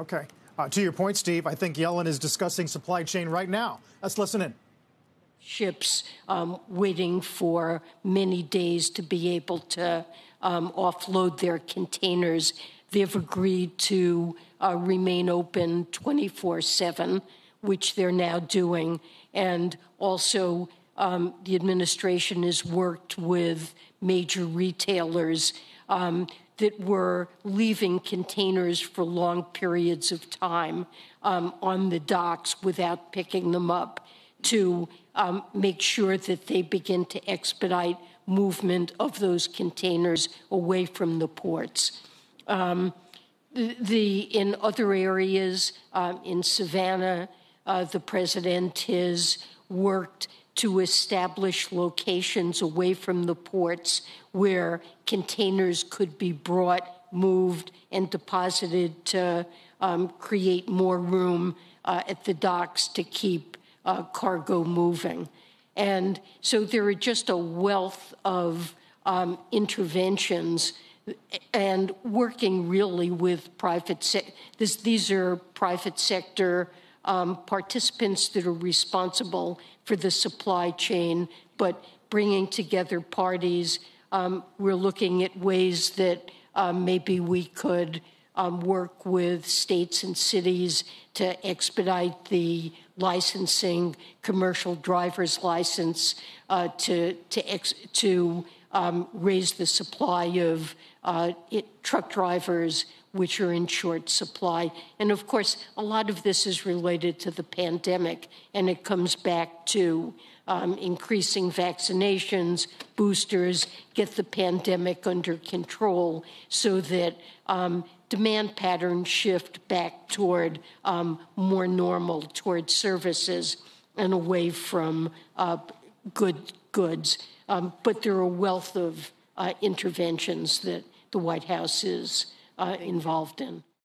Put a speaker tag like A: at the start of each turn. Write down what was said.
A: Okay. Uh, to your point, Steve, I think Yellen is discussing supply chain right now. Let's listen in.
B: Ships um, waiting for many days to be able to um, offload their containers. They've agreed to uh, remain open 24 7, which they're now doing. And also, um, the administration has worked with major retailers um, that were leaving containers for long periods of time um, on the docks without picking them up to um, make sure that they begin to expedite movement of those containers away from the ports. Um, the, in other areas, um, in Savannah, uh, the president has worked to establish locations away from the ports where containers could be brought, moved, and deposited to um, create more room uh, at the docks to keep uh, cargo moving. And so there are just a wealth of um, interventions and working really with private sector. These are private sector um, participants that are responsible for the supply chain, but bringing together parties. Um, we're looking at ways that um, maybe we could um, work with states and cities to expedite the licensing, commercial driver's license, uh, to to ex- to um, raise the supply of uh, it, truck drivers, which are in short supply. And of course, a lot of this is related to the pandemic, and it comes back to um, increasing vaccinations, boosters, get the pandemic under control so that um, demand patterns shift back toward um, more normal, toward services and away from uh, good goods. Um, but there are a wealth of uh, interventions that the White House is uh, involved in.